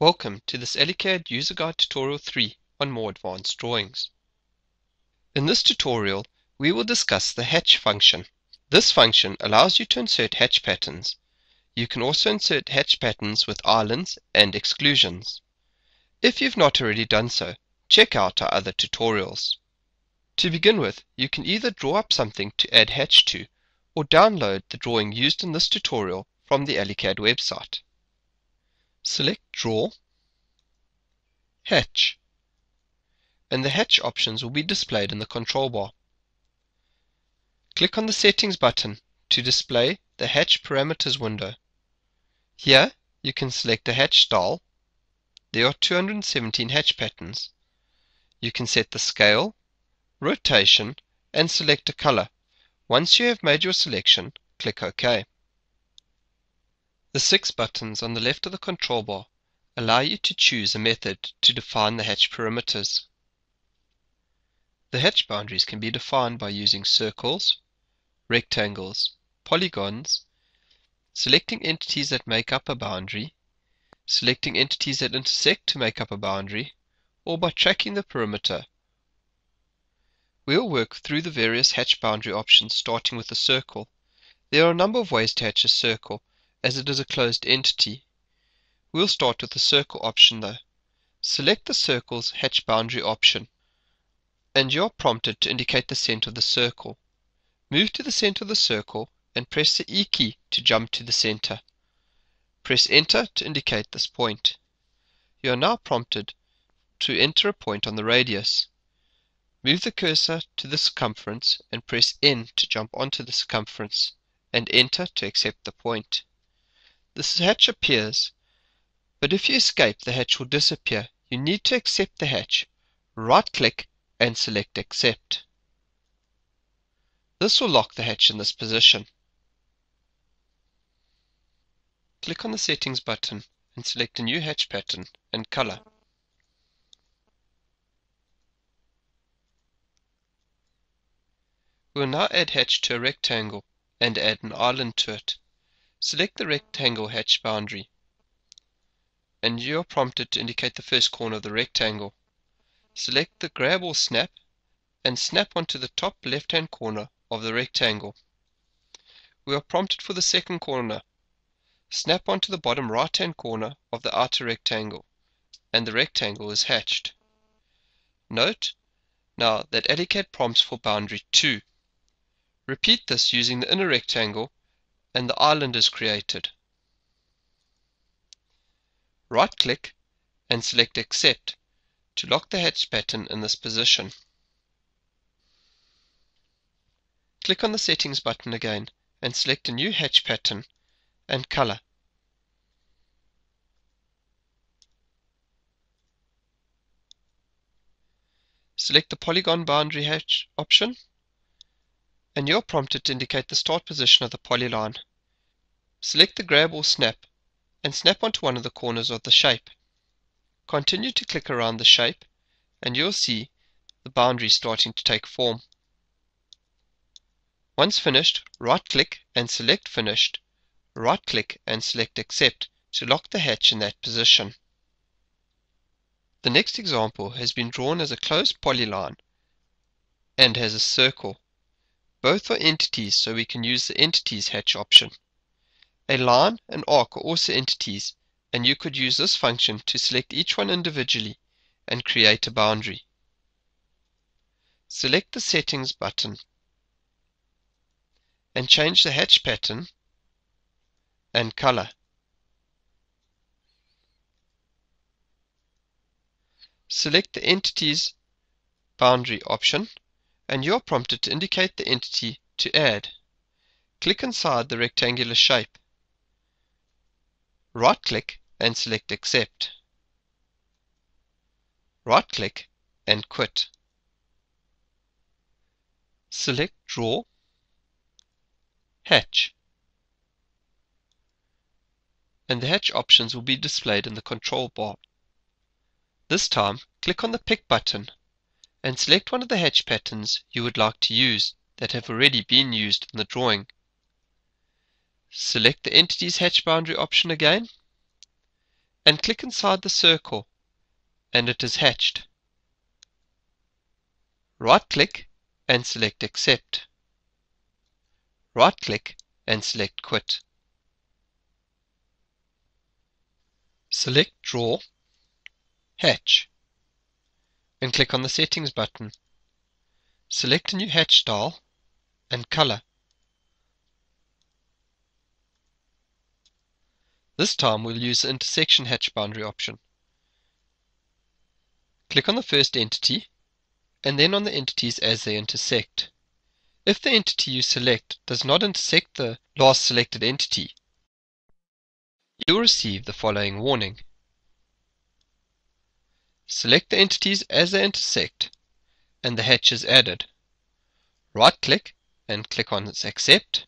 Welcome to this AllyCAD User Guide Tutorial 3 on more advanced drawings. In this tutorial, we will discuss the hatch function. This function allows you to insert hatch patterns. You can also insert hatch patterns with islands and exclusions. If you've not already done so, check out our other tutorials. To begin with, you can either draw up something to add hatch to, or download the drawing used in this tutorial from the AllyCAD website. Select Draw, Hatch, and the hatch options will be displayed in the control bar. Click on the Settings button to display the Hatch Parameters window. Here you can select a hatch style. There are 217 hatch patterns. You can set the scale, rotation, and select a color. Once you have made your selection, click OK. The six buttons on the left of the control bar allow you to choose a method to define the hatch parameters. The hatch boundaries can be defined by using circles, rectangles, polygons, selecting entities that make up a boundary, selecting entities that intersect to make up a boundary, or by tracking the perimeter. We'll work through the various hatch boundary options starting with the circle. There are a number of ways to hatch a circle as it is a closed entity. We'll start with the circle option though. Select the circle's hatch boundary option and you're prompted to indicate the center of the circle. Move to the center of the circle and press the E key to jump to the center. Press enter to indicate this point. You are now prompted to enter a point on the radius. Move the cursor to the circumference and press N to jump onto the circumference and enter to accept the point. The hatch appears, but if you escape, the hatch will disappear. You need to accept the hatch. Right click and select Accept. This will lock the hatch in this position. Click on the Settings button and select a new hatch pattern and color. We will now add hatch to a rectangle and add an island to it. Select the rectangle hatch boundary and you are prompted to indicate the first corner of the rectangle. Select the grab or snap and snap onto the top left hand corner of the rectangle. We are prompted for the second corner. Snap onto the bottom right hand corner of the outer rectangle and the rectangle is hatched. Note now that AllyCAD prompts for boundary 2. Repeat this using the inner rectangle and the island is created. Right click and select Accept to lock the hatch pattern in this position. Click on the Settings button again and select a new hatch pattern and color. Select the polygon boundary hatch option and you're prompted to indicate the start position of the polyline. Select the grab or snap and snap onto one of the corners of the shape. Continue to click around the shape and you'll see the boundary starting to take form. Once finished, right-click and select Finished. Right-click and select Accept to lock the hatch in that position. The next example has been drawn as a closed polyline and has a circle. Both are entities, so we can use the Entities hatch option. A line and arc are also entities, and you could use this function to select each one individually and create a boundary. Select the Settings button and change the hatch pattern and color. Select the Entities boundary option and you're prompted to indicate the entity to add. Click inside the rectangular shape. Right-click and select Accept. Right-click and Quit. Select Draw, Hatch, and the hatch options will be displayed in the control bar. This time, click on the Pick button and select one of the hatch patterns you would like to use that have already been used in the drawing. Select the Entities Hatch Boundary option again and click inside the circle and it is hatched. Right click and select accept. Right click and select quit. Select draw, hatch and click on the settings button. Select a new hatch style and color. This time we'll use the intersection hatch boundary option. Click on the first entity and then on the entities as they intersect. If the entity you select does not intersect the last selected entity, you'll receive the following warning. Select the entities as they intersect and the hatch is added. Right click and click on Accept.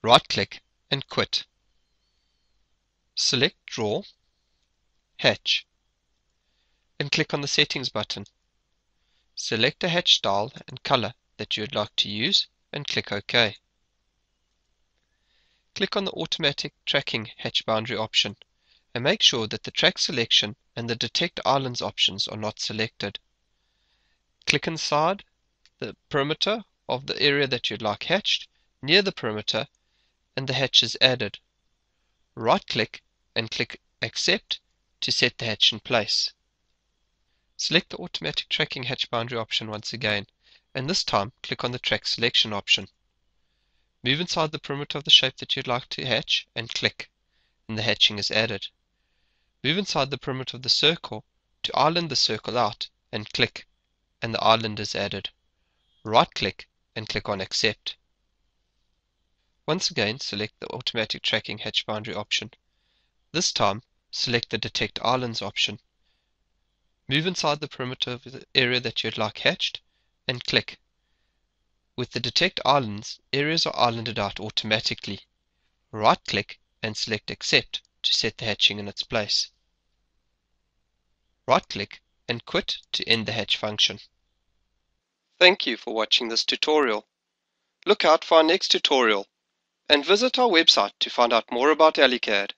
Right click and Quit. Select Draw, Hatch and click on the Settings button. Select a hatch style and color that you would like to use and click OK. Click on the Automatic Tracking Hatch Boundary option and make sure that the track selection and the Detect Islands options are not selected. Click inside the perimeter of the area that you'd like hatched near the perimeter and the hatch is added. Right click and click Accept to set the hatch in place. Select the Automatic Tracking Hatch Boundary option once again and this time click on the Track Selection option. Move inside the perimeter of the shape that you'd like to hatch and click and the hatching is added. Move inside the perimeter of the circle to island the circle out and click and the island is added. Right click and click on accept. Once again select the automatic tracking hatch boundary option. This time select the detect islands option. Move inside the perimeter of the area that you'd like hatched and click. With the detect islands, areas are islanded out automatically. Right click and select accept to set the hatching in its place. Right-click and quit to end the hatch function. Thank you for watching this tutorial. Look out for our next tutorial and visit our website to find out more about AllyCAD.